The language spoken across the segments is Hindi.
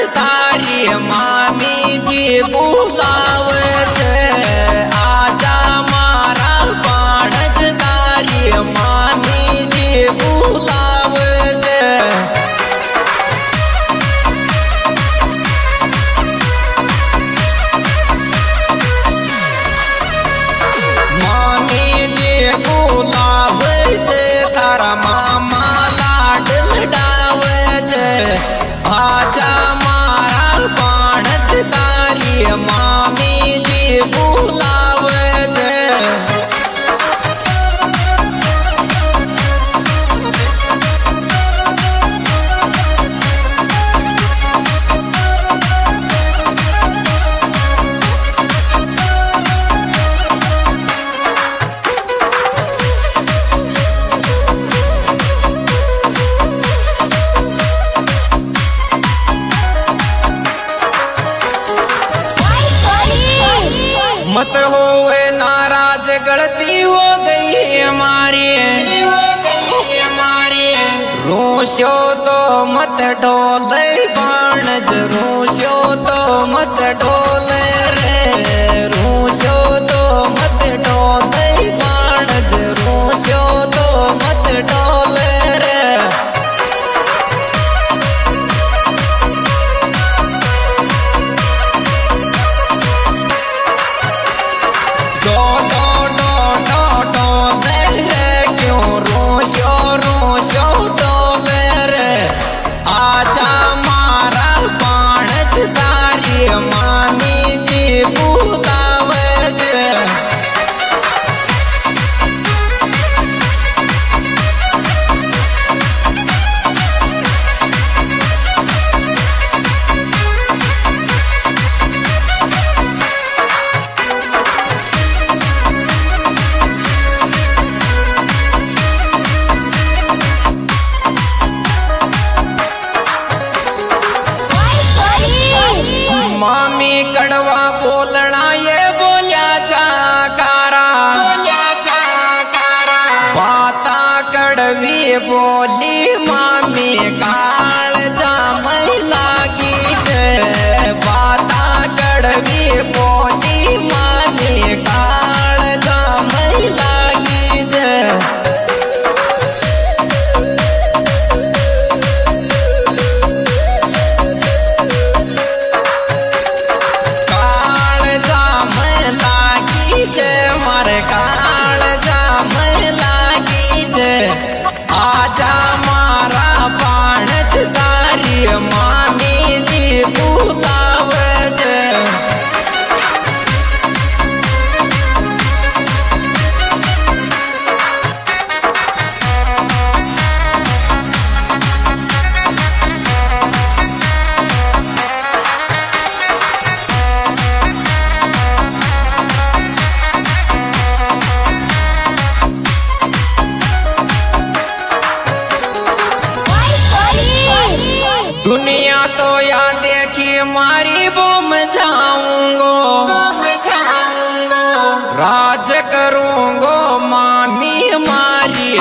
gritaria mais. मत हो नाराज़ गलती हो गई हमारी। रोशो तो मत डोल बाण ज़रूर।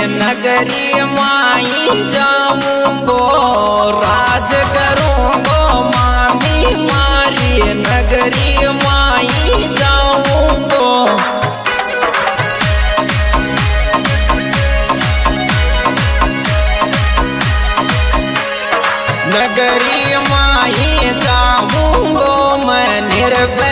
नगरी माई जाऊंगो, राज करूंगो, मामी मारी नगरी माई जाऊंगो। नगरी माई जाऊंगो, मैं निर्भय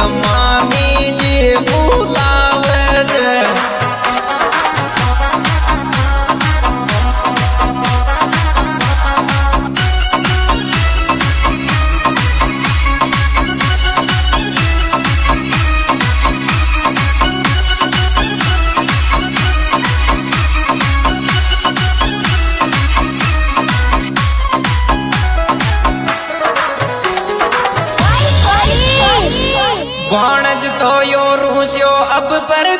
मामी जी पर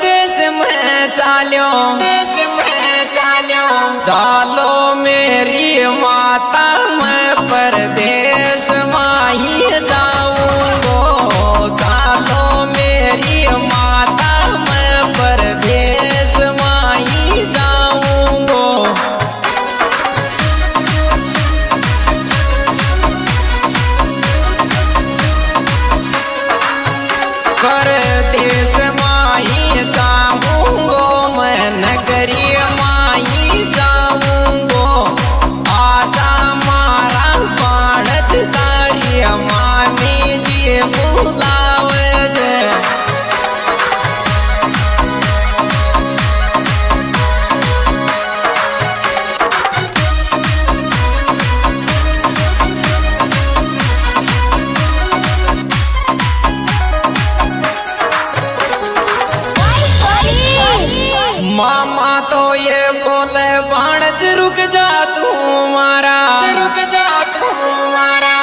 मामा तो ये बोले बाणज रुक जा तू मारा। रुक जा तू मारा।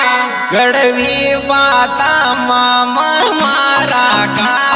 गढ़वी बाता मामा मारा। काल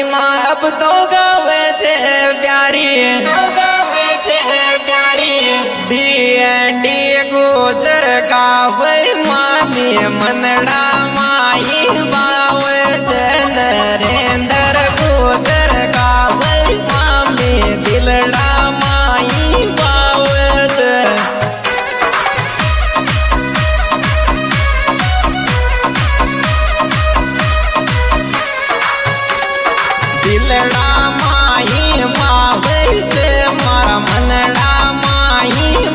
ગુજર મહિમા અબ તો ગાવે છે પ્યારી ગાવે છે પ્યારી ડીએનડી ગુજર ગાવે મામી મનડા માઈ બાવે દિલડા માહી બાવે છે મારા મનડા માહી